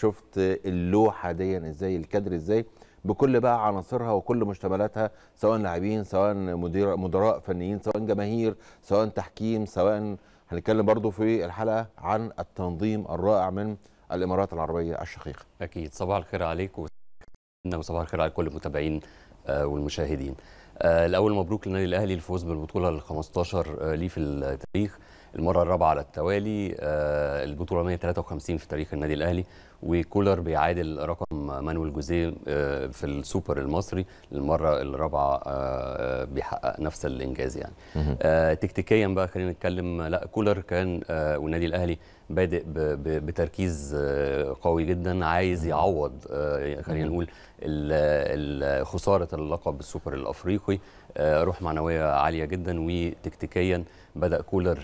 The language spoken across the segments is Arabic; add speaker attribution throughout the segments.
Speaker 1: شفت اللوحة دي إزاي الكادر إزاي بكل بقى عناصرها وكل مشتملاتها سواء لاعبين سواء مدير مدراء فنيين سواء جماهير سواء تحكيم سواء هنتكلم برضو في الحلقة عن التنظيم الرائع من الإمارات العربية الشقيقة.
Speaker 2: أكيد. صباح الخير عليك وصباح الخير على كل المتابعين آه، والمشاهدين. آه، الأول مبروك للنادي الأهلي الفوز بالبطولة ال 15 ليه في التاريخ. المرة الرابعة على التوالي آه، البطولة 153 في تاريخ النادي الأهلي وكولر بيعادل رقم مانويل جوزيه آه، في السوبر المصري. للمره الرابعة آه، بيحقق نفس الإنجاز يعني. تكتيكيا بقى خلينا نتكلم لا كولر كان والنادي الأهلي بادئ بتركيز قوي جدا عايز يعوض خلينا نقول خسارة اللقب بالسوبر الأفريقي روح معنوية عالية جدا وتكتيكيا بدأ كولر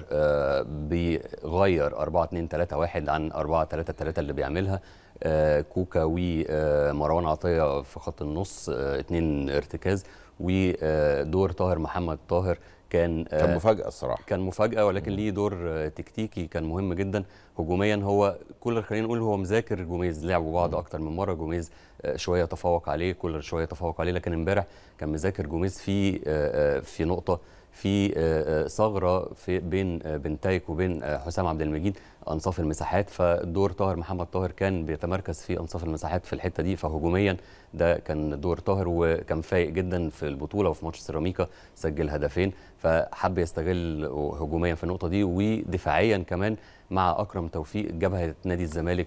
Speaker 2: بيغير 4 2 3 1 عن 4 3 3 اللي بيعملها. آه، كوكا ومروان عطية في خط النص آه، اتنين ارتكاز. ودور طاهر محمد طاهر كان آه،
Speaker 1: كان مفاجأة الصراحة.
Speaker 2: كان مفاجأة ولكن ليه دور آه، تكتيكي كان مهم جدا. هجوميا هو كولر خلينا نقول هو مذاكر جوميز لعبوا بعض أكتر من مرة. جوميز آه، شوية تفوق عليه كولر شوية تفوق عليه لكن امبارح كان مذاكر جوميز في آه، آه، في نقطة في آه، آه، ثغرة في بين آه، بنتايك وبين حسام عبد المجيد أنصاف المساحات. فدور طاهر محمد طاهر كان بيتمركز في أنصاف المساحات في الحتة دي فهجوميا ده كان دور طاهر وكان فايق جدا في البطولة وفي ماتش سيراميكا سجل هدفين فحب يستغل هجوميا في النقطة دي ودفاعيا كمان مع أكرم توفيق جبهة نادي الزمالك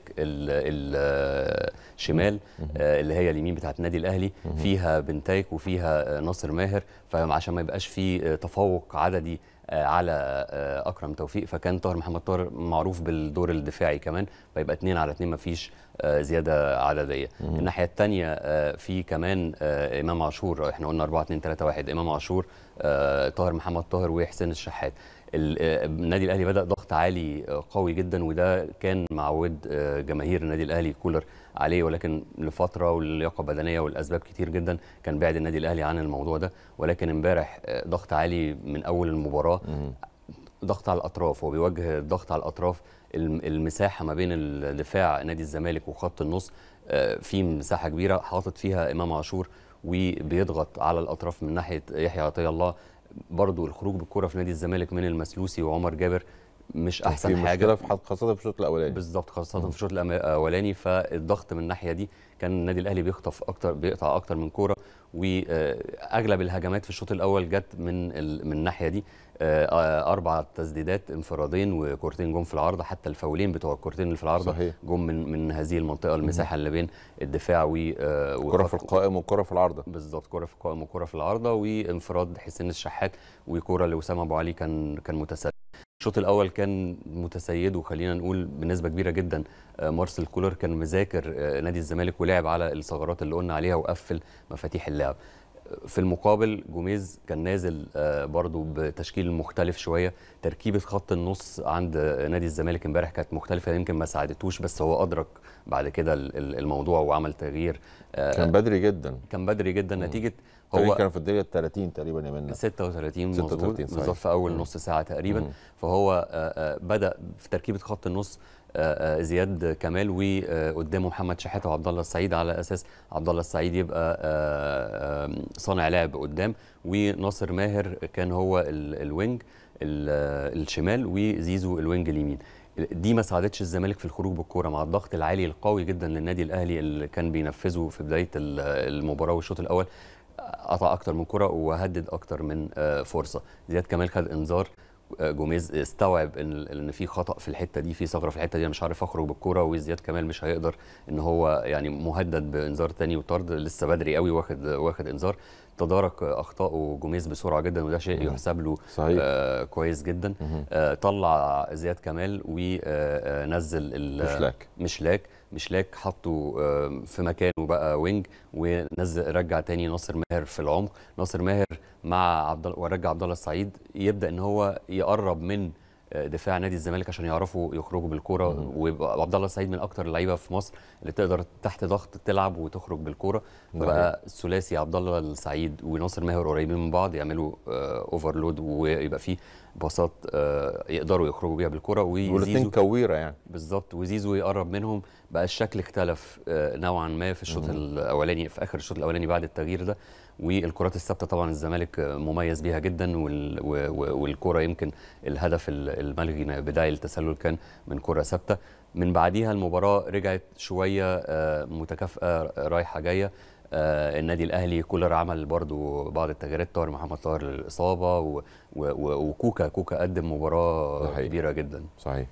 Speaker 2: الشمال اللي هي اليمين بتاعت النادي الأهلي. فيها بنتايك وفيها آه، ناصر ماهر. فعشان ما يبقاش في آه، تفوق عددي آه، على آه، أكرم توفيق فكان طاهر محمد طاهر معروف بالدور الدفاعي كمان. فيبقى اتنين على اتنين ما فيش آه، زيادة عددية. الناحية الثانية في كمان آه، إمام عاشور. إحنا قلنا 4 2 3 1 إمام عاشور آه، طاهر محمد طاهر وحسين الشحات. ال- آه، النادي الأهلي بدأ ضغط عالي آه، قوي جدا وده كان معود آه، جماهير النادي الأهلي كولر عليه ولكن لفترة واللياقه البدنيه والاسباب كتير جدا كان بعد النادي الأهلي عن الموضوع ده. ولكن امبارح آه، ضغط عالي من أول المباراة. ضغط على الأطراف هو بيوجه الضغط على الأطراف الم- المساحة ما بين الدفاع نادي الزمالك وخط النص آه، في مساحة كبيرة حاطط فيها إمام عاشور وبيضغط على الأطراف من ناحية يحيى عطية الله برضو الخروج بالكرة في نادي الزمالك من المسلوسي وعمر جابر مش أحسن
Speaker 1: في حاجة. في خاصة في الشوط الأولاني.
Speaker 2: بالظبط خاصة في الشوط الأولاني. فالضغط من الناحية دي كان النادي الأهلي بيخطف أكتر بيقطع أكتر من كورة. وأغلب الهجمات في الشوط الأول جت من ال- من الناحية دي. أربع تسديدات انفرادين وكورتين جم في العارضه حتى الفاولين بتوع الكورتين اللي في العارضه
Speaker 1: صحيح.
Speaker 2: جم من من هذه المنطقة المساحة اللي بين الدفاع و آه،
Speaker 1: كرة في القائم وكرة في العارضه
Speaker 2: بالظبط كرة في القائم وكرة في العارضه وانفراد حسين الشحات وكره لأسامة أبو علي كان كان متسلل. الشوط الأول كان متسيد وخلينا نقول بنسبة كبيرة جدا آه، مارسيل كولر كان مذاكر آه، نادي الزمالك ولعب على الثغرات اللي قلنا عليها وقفل مفاتيح اللعب. في المقابل جوميز كان نازل آه، برضو بتشكيل مختلف شوية. تركيبة خط النص عند نادي الزمالك امبارح كانت مختلفة يمكن ما ساعدتوش بس هو أدرك بعد كده ال- ال- الموضوع وعمل تغيير آه،
Speaker 1: كان بدري جدا.
Speaker 2: كان بدري جدا. نتيجة
Speaker 1: هو كان في الدقيقة 30 تقريبا يا منى
Speaker 2: 36
Speaker 1: 36
Speaker 2: مظبوط
Speaker 1: صحيح.
Speaker 2: بالظبط في أول نص ساعة تقريبا. فهو آه، بدأ في تركيبة خط النص زياد كمال وقدامه محمد شحاتة وعبد الله السعيد على أساس عبد الله السعيد يبقى آه، آه، صانع لعب قدام. وناصر ماهر كان هو ال- ال wing ال- آه، الشمال وزيزو ال wing اليمين. دي ما ساعدتش الزمالك في الخروج بالكورة مع الضغط العالي القوي جدا للنادي الأهلي اللي كان بينفذه في بداية ال- المباراة والشوط الأول. قطع أكتر من كره وهدد أكتر من آه، فرصة. زياد كمال خد إنذار آه، جوميز استوعب إن إن في خطأ في الحتة دي في ثغرة في الحتة دي أنا مش عارف أخرج بالكورة وزياد كمال مش هيقدر إن هو يعني مهدد بإنذار تاني وطرد لسه بدري قوي واخد واخد إنذار. تدارك اخطائه جوميز بسرعة جدا وده شيء يحسب له
Speaker 1: صحيح.
Speaker 2: آه كويس جدا. آه طلع زياد كمال ونزل
Speaker 1: مشلاك.
Speaker 2: مشلاك مشلاك حطه آه، في مكانه بقى wing ونزل رجع تاني ناصر ماهر في العمق. ناصر ماهر مع عبد ورجع عبد الله السعيد يبدأ إن هو يقرب من آه، دفاع نادي الزمالك عشان يعرفوا يخرجوا بالكورة. ويبقى عبد الله السعيد من أكتر اللعيبة في مصر اللي تقدر تحت ضغط تلعب وتخرج بالكورة. فبقى الثلاثي عبد الله السعيد وناصر ماهر قريبين من بعض يعملوا overload ويبقى فيه باصات آه، يقدروا يخرجوا بيها بالكره
Speaker 1: والاثنين كويرة يعني.
Speaker 2: بالظبط. وزيزو يقرب منهم. بقى الشكل اختلف آه، نوعا ما في الشوط الأولاني في آخر الشوط الأولاني بعد التغيير ده. والكرات الثابتة طبعا الزمالك مميز بيها جدا والكرة يمكن الهدف ال- الملغي بداية التسلل كان من كرة ثابتة. من بعديها المباراة رجعت شوية آه، متكافئة رايحة جاية. آه، النادي الأهلي كولر عمل برضو بعض التغييرات طاهر محمد طاهر و- وكوكا كوكا قدم مباراة
Speaker 1: حقيقي.
Speaker 2: كبيرة جدا.
Speaker 1: صحيح.